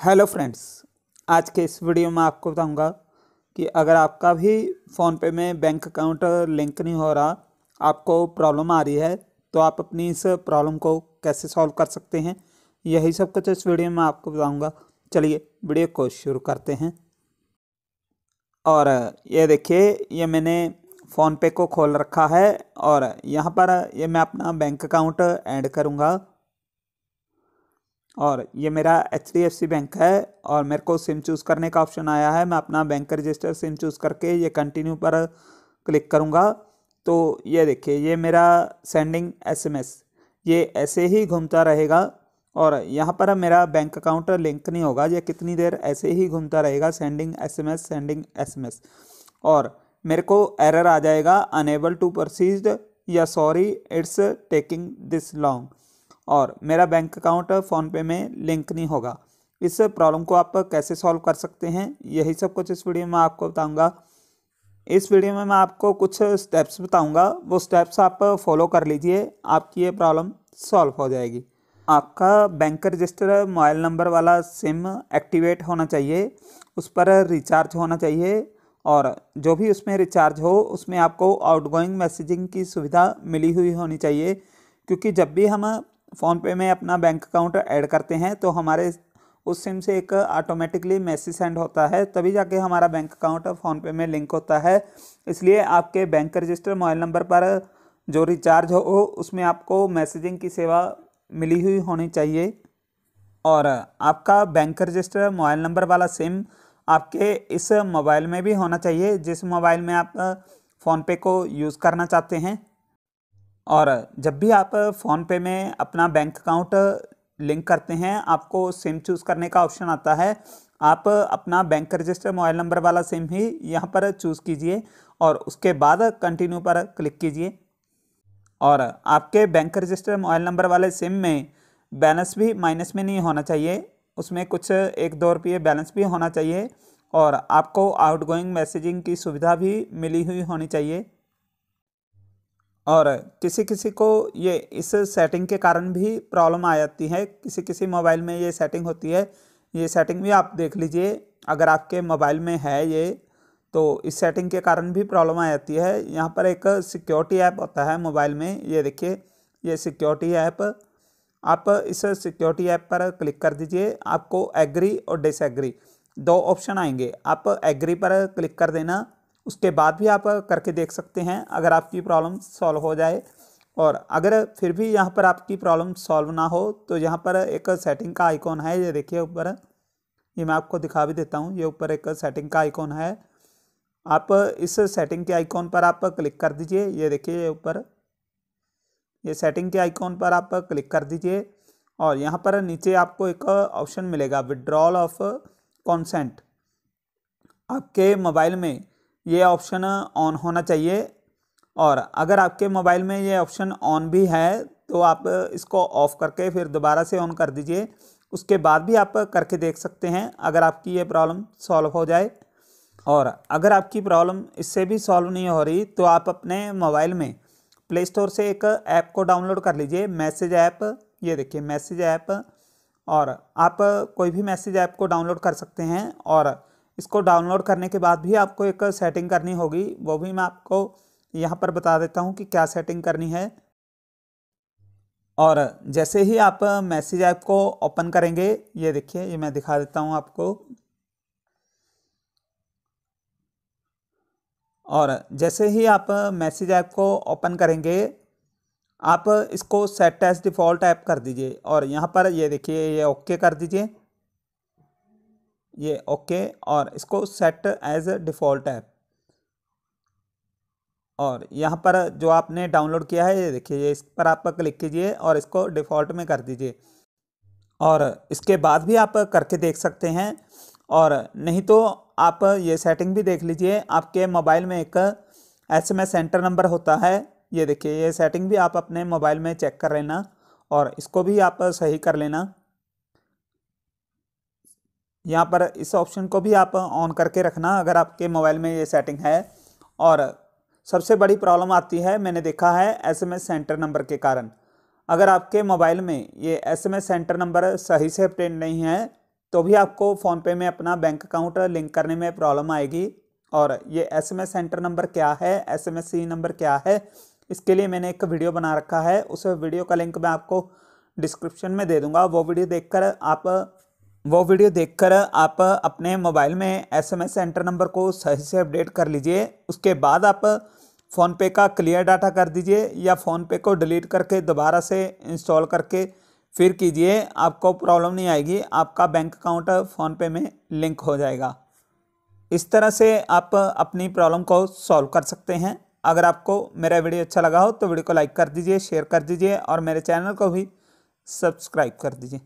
Hello friends, आज के इस वीडियो में आपको बताऊँगा कि अगर आपका भी फ़ोनपे में बैंक अकाउंट लिंक नहीं हो रहा, आपको प्रॉब्लम आ रही है तो आप अपनी इस प्रॉब्लम को कैसे सॉल्व कर सकते हैं, यही सब कुछ इस वीडियो में आपको बताऊँगा। चलिए वीडियो को शुरू करते हैं। और ये देखिए, ये मैंने फ़ोनपे को खोल रखा है और यहाँ पर ये मैं अपना बैंक अकाउंट ऐड करूँगा। और ये मेरा H D F C bank है और मेरे को सिम चूज़ करने का ऑप्शन आया है। मैं अपना बैंक रजिस्टर सिम चूज़ करके ये कंटिन्यू पर क्लिक करूँगा। तो ये देखिए, ये मेरा सेंडिंग एसएमएस ये ऐसे ही घूमता रहेगा और यहाँ पर मेरा बैंक अकाउंट लिंक नहीं होगा। ये कितनी देर ऐसे ही घूमता रहेगा सेंडिंग एसएमएस सेंडिंग एसएमएस और मेरे को एरर आ जाएगा अनेबल टू परसीज या sorry it's taking this long और मेरा बैंक अकाउंट फ़ोनपे में लिंक नहीं होगा। इस प्रॉब्लम को आप कैसे सॉल्व कर सकते हैं, यही सब कुछ इस वीडियो में आपको बताऊँगा। इस वीडियो में मैं आपको कुछ स्टेप्स बताऊँगा, वो स्टेप्स आप फॉलो कर लीजिए, आपकी ये प्रॉब्लम सॉल्व हो जाएगी। आपका बैंक रजिस्टर मोबाइल नंबर वाला सिम एक्टिवेट होना चाहिए, उस पर रिचार्ज होना चाहिए और जो भी उसमें रिचार्ज हो, उसमें आपको आउटगोइंग मैसेजिंग की सुविधा मिली हुई होनी चाहिए, क्योंकि जब भी हम फ़ोनपे में अपना बैंक अकाउंट ऐड करते हैं तो हमारे उस सिम से एक ऑटोमेटिकली मैसेज सेंड होता है, तभी जाके हमारा बैंक अकाउंट फ़ोनपे में लिंक होता है। इसलिए आपके बैंक रजिस्टर मोबाइल नंबर पर जो रिचार्ज हो, उसमें आपको मैसेजिंग की सेवा मिली हुई होनी चाहिए। और आपका बैंक रजिस्टर मोबाइल नंबर वाला सिम आपके इस मोबाइल में भी होना चाहिए, जिस मोबाइल में आप फ़ोनपे को यूज़ करना चाहते हैं। और जब भी आप फ़ोनपे में अपना बैंक अकाउंट लिंक करते हैं, आपको सिम चूज़ करने का ऑप्शन आता है। आप अपना बैंक रजिस्टर मोबाइल नंबर वाला सिम ही यहाँ पर चूज़ कीजिए और उसके बाद कंटिन्यू पर क्लिक कीजिए। और आपके बैंक रजिस्टर मोबाइल नंबर वाले सिम में बैलेंस भी माइनस में नहीं होना चाहिए, उसमें कुछ एक दो रुपये बैलेंस भी होना चाहिए और आपको आउटगोइंग मैसेजिंग की सुविधा भी मिली हुई होनी चाहिए। और किसी किसी को ये इस सेटिंग के कारण भी प्रॉब्लम आ जाती है। किसी किसी मोबाइल में ये सेटिंग होती है। ये सेटिंग भी आप देख लीजिए, अगर आपके मोबाइल में है ये तो इस सेटिंग के कारण भी प्रॉब्लम आ जाती है। यहाँ पर एक सिक्योरिटी ऐप होता है मोबाइल में, ये देखिए, ये सिक्योरिटी ऐप आप इस सिक्योरिटी ऐप पर क्लिक कर दीजिए, आपको एग्री और डिसएग्री दो ऑप्शन आएँगे। आप एग्री पर क्लिक कर देना उसके बाद भी आप करके देख सकते हैं, अगर आपकी प्रॉब्लम सॉल्व हो जाए। और अगर फिर भी यहाँ पर आपकी प्रॉब्लम सॉल्व ना हो तो यहाँ पर एक सेटिंग का आइकॉन है, ये देखिए ऊपर। ये मैं आपको दिखा भी देता हूँ, ये ऊपर एक सेटिंग का आइकॉन है। आप इस सेटिंग के आइकॉन पर आप क्लिक कर दीजिए, ये देखिए ये ऊपर। ये सेटिंग के आइकॉन पर आप क्लिक कर दीजिए, और यहाँ पर नीचे आपको एक ऑप्शन मिलेगा विड्रॉल ऑफ़ कॉन्सेंट आपके मोबाइल में ये ऑप्शन ऑन होना चाहिए। और अगर आपके मोबाइल में ये ऑप्शन ऑन भी है तो आप इसको ऑफ़ करके फिर दोबारा से ऑन कर दीजिए। उसके बाद भी आप करके देख सकते हैं, अगर आपकी ये प्रॉब्लम सॉल्व हो जाए। और अगर आपकी प्रॉब्लम इससे भी सॉल्व नहीं हो रही तो आप अपने मोबाइल में प्ले स्टोर से एक ऐप को डाउनलोड कर लीजिए, मैसेज ऐप। ये देखिए, मैसेज ऐप। और आप कोई भी मैसेज ऐप को डाउनलोड कर सकते हैं। और इसको डाउनलोड करने के बाद भी आपको एक सेटिंग करनी होगी। वो भी मैं आपको यहाँ पर बता देता हूँ कि क्या सेटिंग करनी है। और जैसे ही आप मैसेज ऐप को ओपन करेंगे, ये देखिए, ये मैं दिखा देता हूँ आपको। और जैसे ही आप मैसेज ऐप को ओपन करेंगे, आप इसको सेट एज डिफ़ॉल्ट ऐप कर दीजिए। और यहाँ पर ये देखिए, ये ओके कर दीजिए। ये ओके और इसको सेट एज डिफ़ॉल्ट ऐप और यहाँ पर जो आपने डाउनलोड किया है, ये देखिए, ये इस पर आप क्लिक कीजिए और इसको डिफ़ॉल्ट में कर दीजिए। और इसके बाद भी आप करके देख सकते हैं और नहीं तो आप ये सेटिंग भी देख लीजिए। आपके मोबाइल में एक S M S centre number होता है। ये देखिए, ये सेटिंग भी आप अपने मोबाइल में चेक कर लेना और इसको भी आप सही कर लेना। यहाँ पर इस ऑप्शन को भी आप ऑन करके रखना, अगर आपके मोबाइल में ये सेटिंग है। और सबसे बड़ी प्रॉब्लम आती है, मैंने देखा है एसएमएस सेंटर नंबर के कारण। अगर आपके मोबाइल में ये एसएमएस सेंटर नंबर सही से अपडेट नहीं है तो भी आपको फ़ोनपे में अपना बैंक अकाउंट लिंक करने में प्रॉब्लम आएगी। और ये एस सेंटर नंबर क्या है एस एम नंबर क्या है, इसके लिए मैंने एक वीडियो बना रखा है। उस वीडियो का लिंक मैं आपको डिस्क्रिप्शन में दे दूँगा। वो वीडियो देखकर आप वो वीडियो देखकर आप अपने मोबाइल में S M S centre number को सही से अपडेट कर लीजिए। उसके बाद आप फ़ोनपे का क्लियर डाटा कर दीजिए या फ़ोनपे को डिलीट करके दोबारा से इंस्टॉल करके फिर कीजिए। आपको प्रॉब्लम नहीं आएगी, आपका बैंक अकाउंट फ़ोनपे में लिंक हो जाएगा। इस तरह से आप अपनी प्रॉब्लम को सॉल्व कर सकते हैं। अगर आपको मेरा वीडियो अच्छा लगा हो तो वीडियो को लाइक कर दीजिए, शेयर कर दीजिए और मेरे चैनल को भी सब्सक्राइब कर दीजिए।